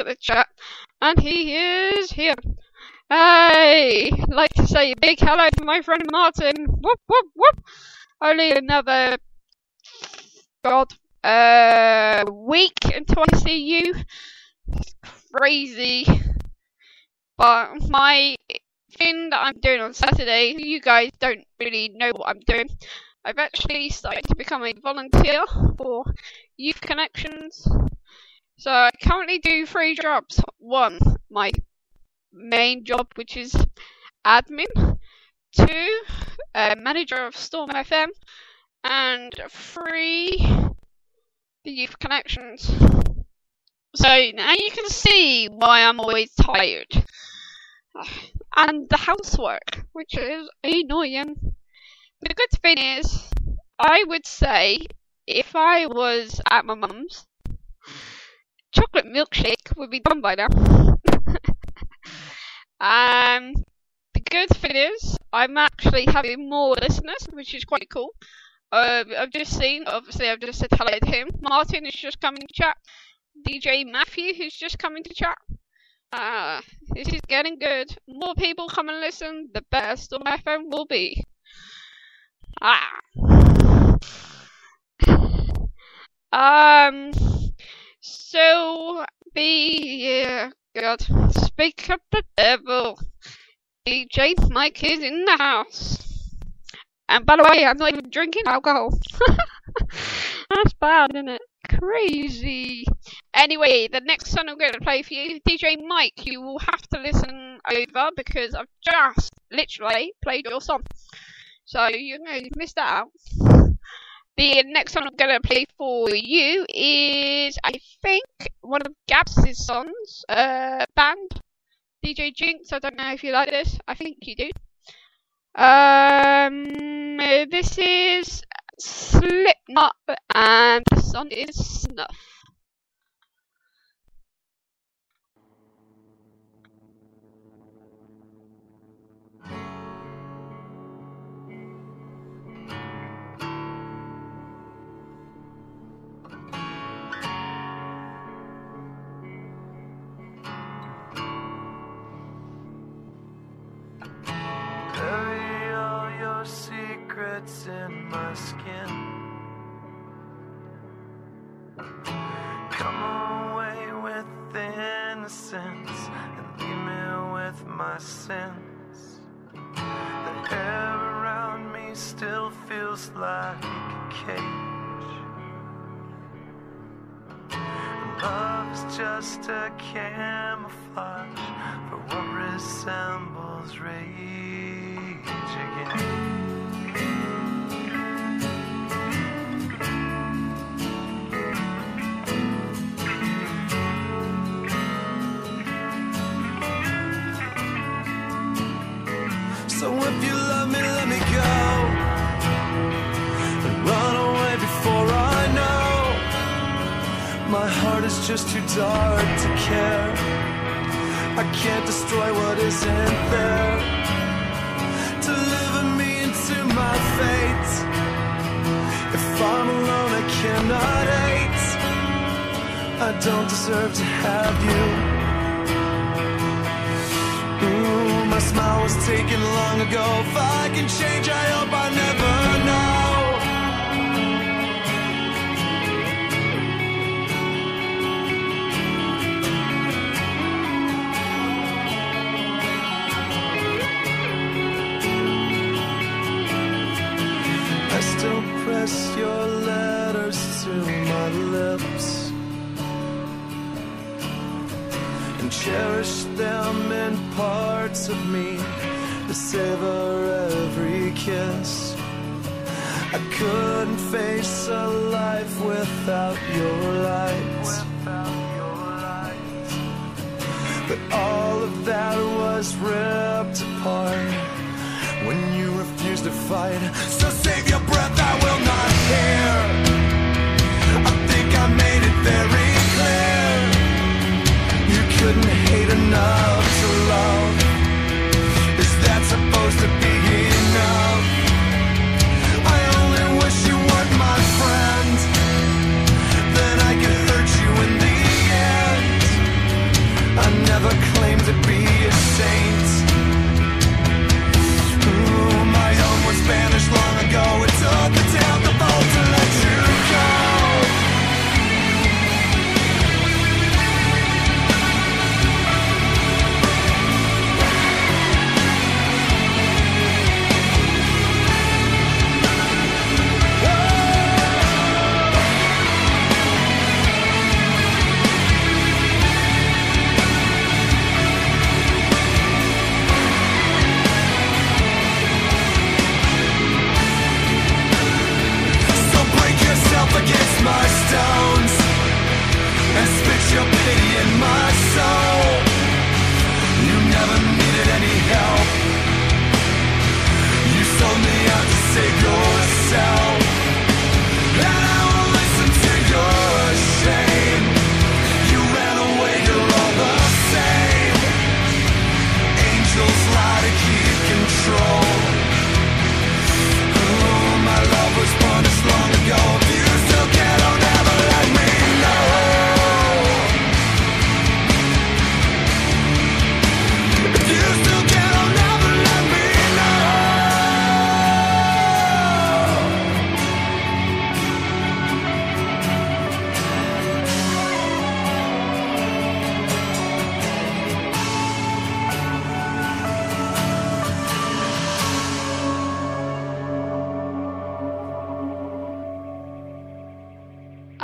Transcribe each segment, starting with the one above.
at the chat, and he is here. Hey, like to say a big hello to my friend Martin. Whoop whoop whoop. Only another God uh week until I see you. It's crazy. But my thing that I'm doing on Saturday, you guys don't really know what I'm doing. I've actually started to become a volunteer for Youth Connections. So I currently do three jobs. One, my main job, which is admin. Two, uh, manager of Storm FM. And three, the Youth Connections. So now you can see why I'm always tired. And the housework, which is annoying. The good thing is, I would say, if I was at my mum's, chocolate milkshake would be done by now. um, the good thing is, I'm actually having more listeners, which is quite cool. Uh, I've just seen, obviously, I've just said hello to him. Martin is just coming to chat. DJ Matthew, who's just coming to chat. Uh, this is getting good. More people come and listen, the better my FM will be. Ah. Um. So be uh, God, speak of the devil. DJ Mike is in the house. And by the way, I'm not even drinking alcohol. That's bad, isn't it? Crazy. Anyway, the next song I'm going to play for you, DJ Mike, you will have to listen over because I've just literally played your song. So you know you've missed out. The next song I'm gonna play for you is I think one of Gabs' songs, uh band. DJ Jinx, I don't know if you like this. I think you do. Um this is Slipknot and the song is Snuff. My sins. The air around me still feels like a cage. Love is just a camouflage for what resembles rage again. My heart is just too dark to care. I can't destroy what isn't there. Deliver me into my fate. If I'm alone, I cannot hate. I don't deserve to have you. Taken long ago. If I can change, I hope I never know. I still press your letters to my lips and cherish them in parts of me savor every kiss. I couldn't face a life without your light. But all of that was ripped apart when you refused to fight. So save your breath, I will not hear.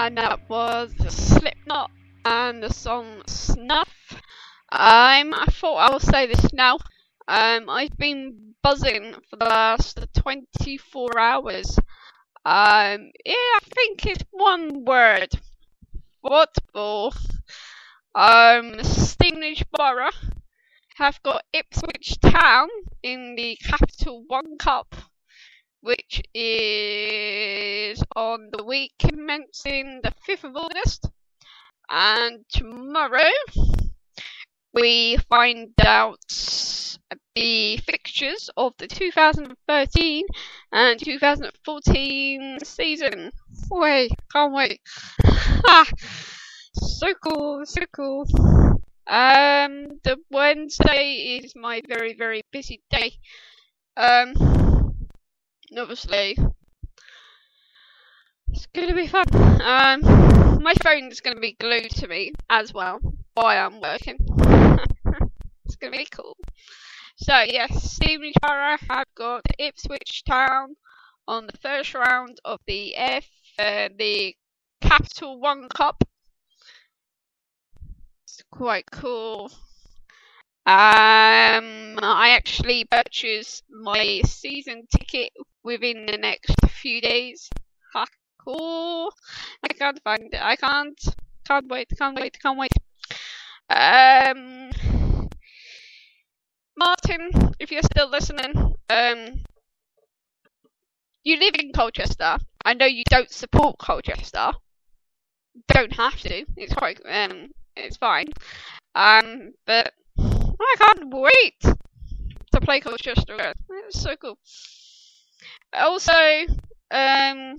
And that was Slipknot and the song Snuff. Um, I thought I will say this now. Um, I've been buzzing for the last 24 hours. Um, yeah, I think it's one word. Football. Um, Stevenage Borough have got Ipswich Town in the Capital One Cup which is on the week commencing the 5th of August. And tomorrow we find out the fixtures of the 2013 and 2014 season. Wait, can't wait. So cool, so cool. Um, the Wednesday is my very, very busy day. Um, obviously it's gonna be fun. Um, my phone is gonna be glued to me as well while I'm working. it's gonna be cool. So yes, Stevenage Borough have got Ipswich Town on the first round of the F, uh, the Capital One Cup. It's quite cool. Um, I actually purchased my season ticket within the next few days. Ha, cool. I can't find it. I can't. Can't wait. Can't wait. Can't wait. Um, Martin, if you're still listening, um, you live in Colchester. I know you don't support Colchester. Don't have to. It's quite. Um, it's fine. Um, but I can't wait to play Colchester. It's so cool. Also, um,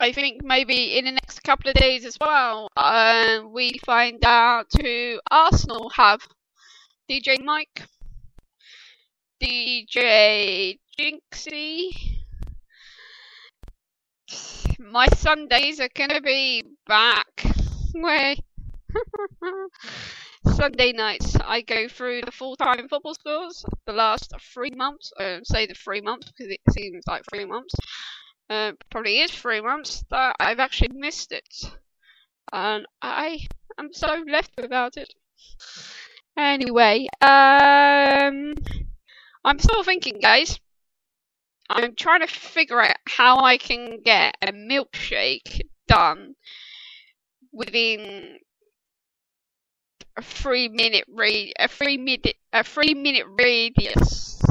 I think maybe in the next couple of days as well, uh, we find out who Arsenal have. DJ Mike, DJ Jinxie. My Sundays are gonna be back. Way. Sunday nights, I go through the full-time football scores the last three months. Uh, say the three months because it seems like three months. Uh, probably is three months that I've actually missed it, and I am so left without it. Anyway, um, I'm still thinking, guys. I'm trying to figure out how I can get a milkshake done within a three minute read a three minute a three minute radius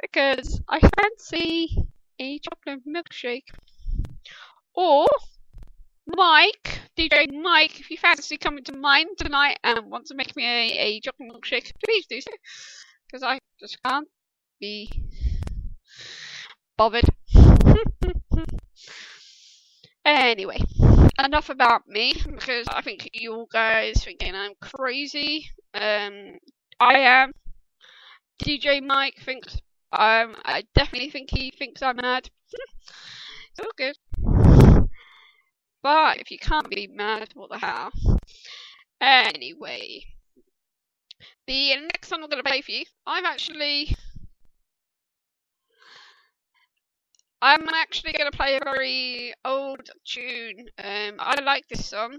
because I fancy a chocolate milkshake. Or Mike, DJ Mike, if you fancy coming to mine tonight and want to make me a, a chocolate milkshake, please do so. Because I just can't be bothered. anyway, enough about me because I think you guys thinking I'm crazy. Um, I am. DJ Mike thinks um, I definitely think he thinks I'm mad. it's all good. But if you can't be mad, what the hell? Anyway, the next song I'm going to play for you, I've actually. I'm actually going to play a very old tune. Um, I like this song.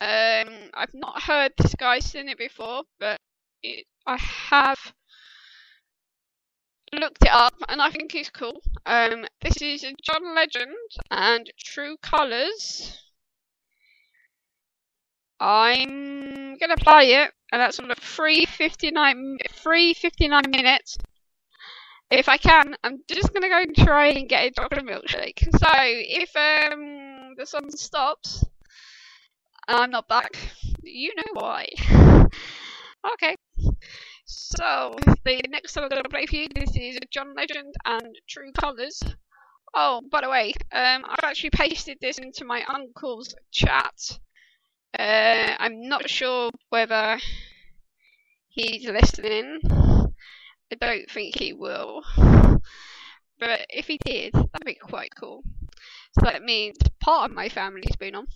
Um, I've not heard this guy sing it before, but it, I have looked it up and I think it's cool. Um, this is John Legend and True Colors. I'm gonna play it, and that's on the free 59 free 59 minutes. If I can, I'm just gonna go and try and get a chocolate milkshake. So if um the sun stops, I'm not back, you know why. okay. So, the next song I'm to play for you, this is John Legend and True Colours. Oh, by the way, um, I've actually pasted this into my uncle's chat. Uh, I'm not sure whether he's listening. I don't think he will. But if he did, that'd be quite cool. So that means part of my family's been on.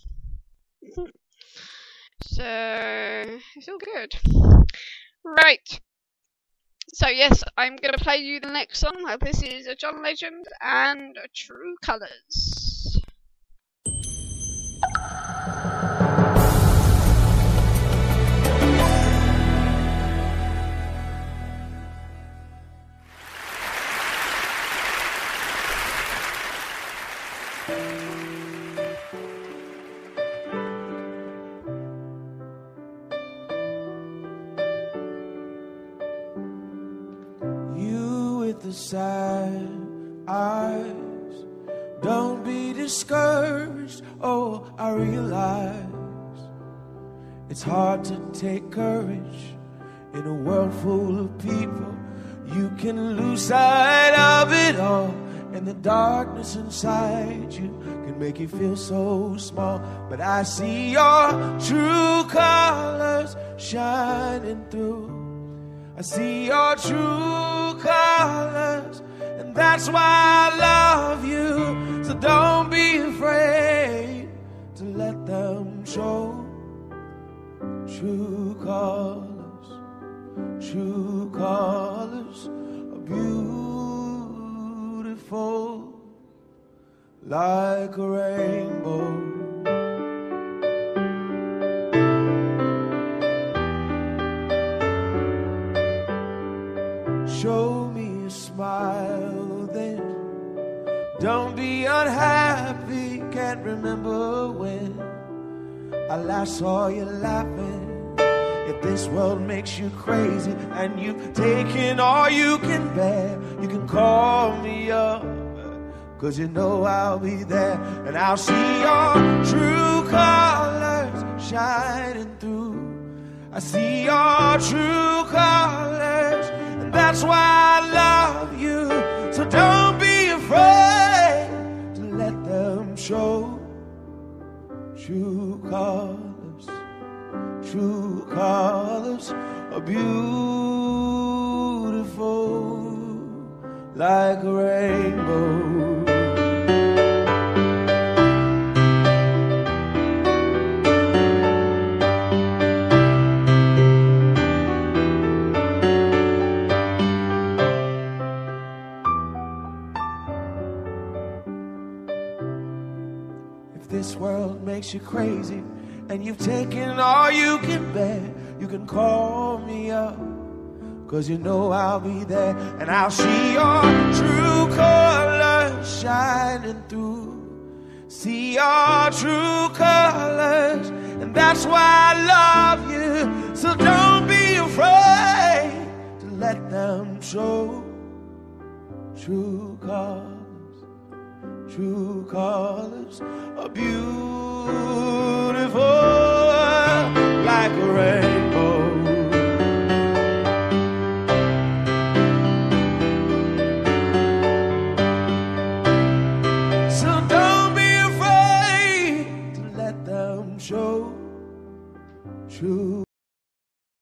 so, it's all good. Right. So yes, I'm gonna play you the next song. This is a John Legend and True Colors. Realize it's hard to take courage in a world full of people. You can lose sight of it all, and the darkness inside you can make you feel so small. But I see your true colors shining through. I see your true colors, and that's why I love you. So don't be afraid like a rainbow. show me a smile then. Don't be unhappy, can't remember when I last saw you laughing. If this world makes you crazy and you've taken all you can bear, you can call me up. Cause you know I'll be there and I'll see your true colors shining through. I see your true colors and that's why I love you. So don't be afraid to let them show. True colors, true colors are beautiful like a rainbow. World makes you crazy and you've taken all you can bear, you can call me up. Cause you know I'll be there and I'll see your true colors shining through. See your true colors, and that's why I love you. So don't be afraid to let them show true colors true colors are beautiful like rain.